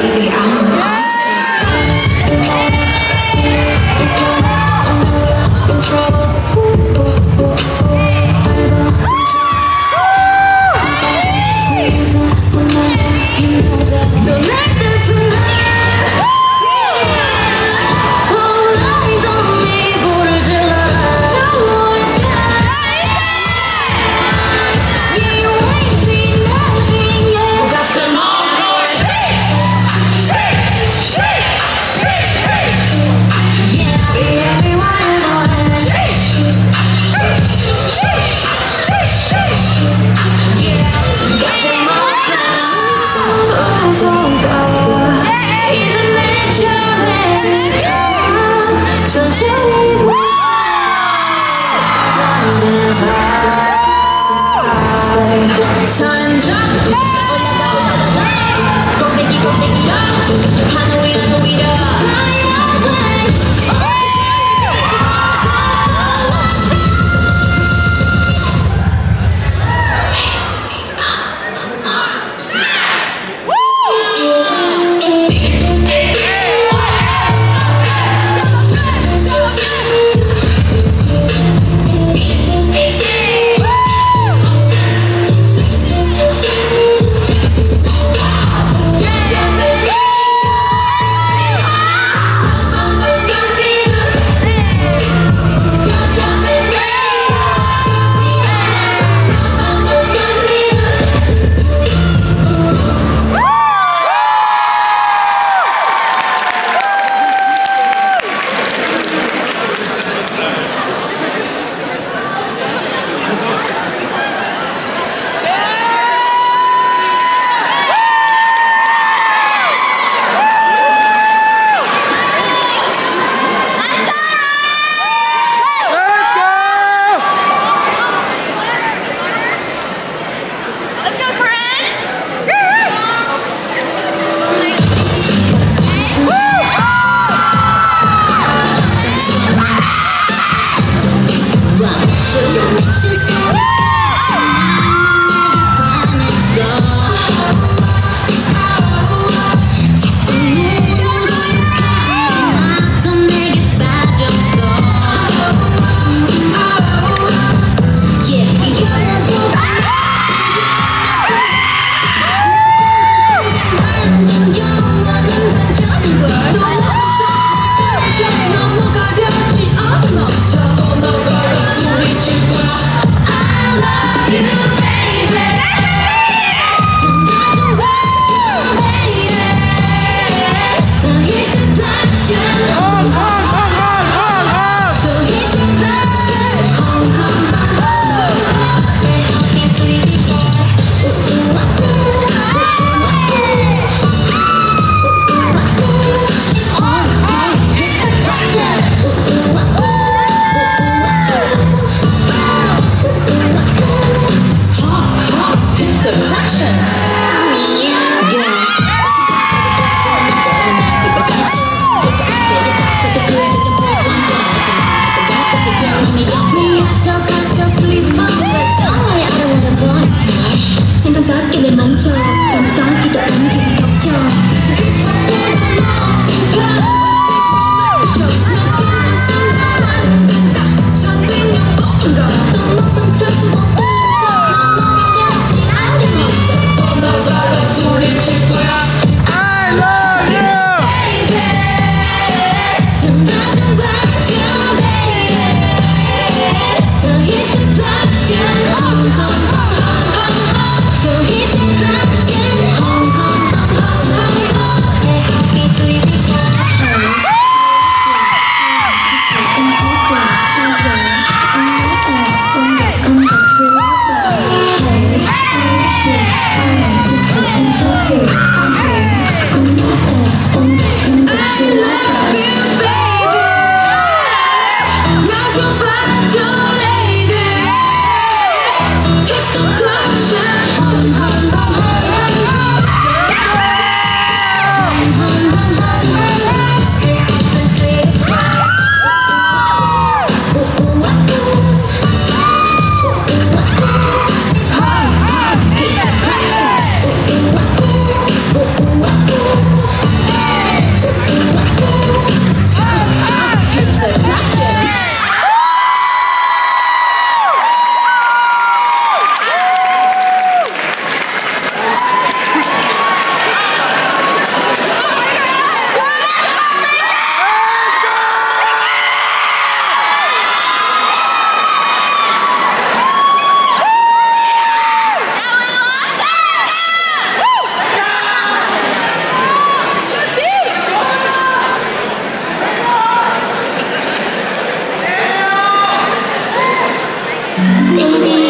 the. Hey! i don't talk to the monkey, don't talk to the monkey. baby.